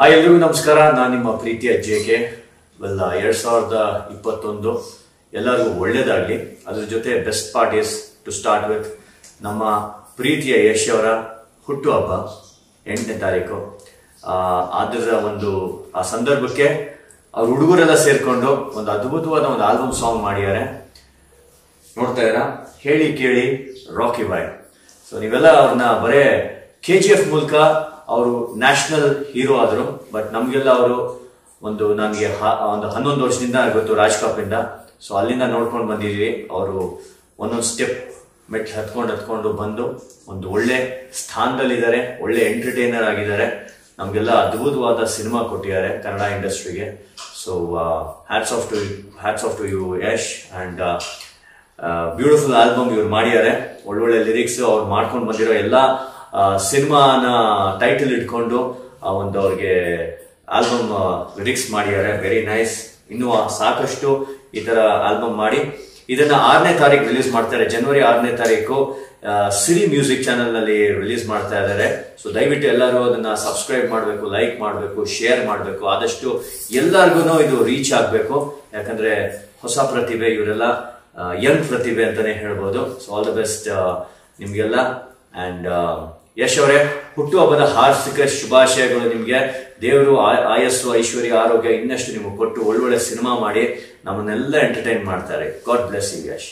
Hi ಎಲ್ರಿಗೂ ನಮಸ್ಕಾರ. ನಾನು ನಿಮ್ಮ ಪ್ರೀತಿಯ ಜೆ ಕೆ ವೆಲ್ ಎರಡು ಸಾವಿರದ ಇಪ್ಪತ್ತೊಂದು ಎಲ್ಲರಿಗೂ ಒಳ್ಳೇದಾಗಲಿ. ಅದ್ರ ಜೊತೆ best part is to start with ನಮ್ಮ ಪ್ರೀತಿಯ ಯಶ್ ಅವರ ಹುಟ್ಟುಹಬ್ಬ ಎಂಟನೇ ತಾರೀಕು. ಅದರ ಒಂದು, ಆ ಸಂದರ್ಭಕ್ಕೆ ಅವ್ರ ಹುಡುಗರೆಲ್ಲ ಸೇರ್ಕೊಂಡು ಒಂದು ಅದ್ಭುತವಾದ ಒಂದು ಆಲ್ಬಮ್ ಸಾಂಗ್ ಮಾಡಿದ್ದಾರೆ. ನೋಡ್ತಾ ಇದ್ದೀರಾ? ಹೇಳಿ ಕೇಳಿ ರಾಕಿ ಬಾಯ್ ಸೊ ನೀವೆಲ್ಲ ಅವ್ರನ್ನ ಬರೇ ಕೆ ಜಿ ಎಫ್ ಮೂಲಕ ಅವರು ನ್ಯಾಷನಲ್ ಹೀರೋ ಆದರು, ಬಟ್ ನಮಗೆಲ್ಲ ಅವರು ಒಂದು ನನಗೆ ಒಂದು ಹನ್ನೊಂದು ವರ್ಷದಿಂದ ಇವತ್ತು ರಾಜ್ ಕಾಪಿಂದ ಸೊ ಅಲ್ಲಿಂದ ನೋಡ್ಕೊಂಡು ಬಂದಿದ್ದೀವಿ ಅವರು ಒಂದೊಂದು ಸ್ಟೆಪ್ ಮೆಟ್ ಹತ್ಕೊಂಡು ಹತ್ಕೊಂಡು ಬಂದು ಒಂದು ಒಳ್ಳೆ ಸ್ಥಾನದಲ್ಲಿದ್ದಾರೆ, ಒಳ್ಳೆ ಎಂಟರ್ಟೈನರ್ ಆಗಿದ್ದಾರೆ. ನಮಗೆಲ್ಲ ಅದ್ಭುತವಾದ ಸಿನಿಮಾ ಕೊಟ್ಟಿದ್ದಾರೆ ಕನ್ನಡ ಇಂಡಸ್ಟ್ರಿಗೆ. So hats off to hats off to you Yash and beautiful album ಇವ್ರು ಮಾಡಿದ್ದಾರೆ. ಒಳ್ಳೊಳ್ಳೆ ಲಿರಿಕ್ಸ್ ಅವ್ರು ಮಾಡ್ಕೊಂಡು ಬಂದಿರೋ ಎಲ್ಲ ಸಿನಿಮಾನ ಟೈಟಲ್ ಇಟ್ಕೊಂಡು ಒಂದು ಅವ್ರಿಗೆ ಆಲ್ಬಮ್ ಲಿರಿಕ್ಸ್ ಮಾಡಿದ್ದಾರೆ. ವೆರಿ ನೈಸ್ ಇನ್ನು ಸಾಕಷ್ಟು ಈ ತರ ಆಲ್ಬಮ್ ಮಾಡಿ. ಇದನ್ನ ಆರನೇ ತಾರೀಕು ರಿಲೀಸ್ ಮಾಡ್ತಾರೆ. ಜನವರಿ ಆರನೇ ತಾರೀಕು ಸಿರಿ ಮ್ಯೂಸಿಕ್ ಚಾನೆಲ್ನಲ್ಲಿ ರಿಲೀಸ್ ಮಾಡ್ತಾ ಇದ್ದಾರೆ. ಸೊ ದಯವಿಟ್ಟು ಎಲ್ಲರೂ ಅದನ್ನ ಸಬ್ಸ್ಕ್ರೈಬ್ ಮಾಡಬೇಕು ಲೈಕ್ ಮಾಡಬೇಕು ಶೇರ್ ಮಾಡಬೇಕು. ಆದಷ್ಟು ಎಲ್ಲರಿಗೂ ಇದು ರೀಚ್ ಆಗಬೇಕು. ಯಾಕಂದ್ರೆ ಹೊಸ ಪ್ರತಿಭೆ ಇವರೆಲ್ಲ ಯಂಗ್ ಪ್ರತಿಭೆ ಅಂತಾನೆ ಹೇಳ್ಬೋದು. ಸೊ ಆಲ್ ದ ಬೆಸ್ಟ್ ನಿಮ್ಗೆಲ್ಲ. ಅಂಡ್ ಯಶ್ ಅವರೇ, ಹುಟ್ಟುಹಬ್ಬದ ಹಾರ್ದಿಕ ಶುಭಾಶಯಗಳು ನಿಮಗೆ. ದೇವರು ಆಯಸ್ಸು, ಐಶ್ವರ್ಯ, ಆರೋಗ್ಯ ಇನ್ನಷ್ಟು ನಿಮಗೆ ಕೊಟ್ಟು ಒಳ್ಳೊಳ್ಳೆ ಸಿನಿಮಾ ಮಾಡಿ ನಮ್ಮನ್ನೆಲ್ಲ ಎಂಟರ್ಟೈನ್ ಮಾಡ್ತಾರೆ. God bless you Yash.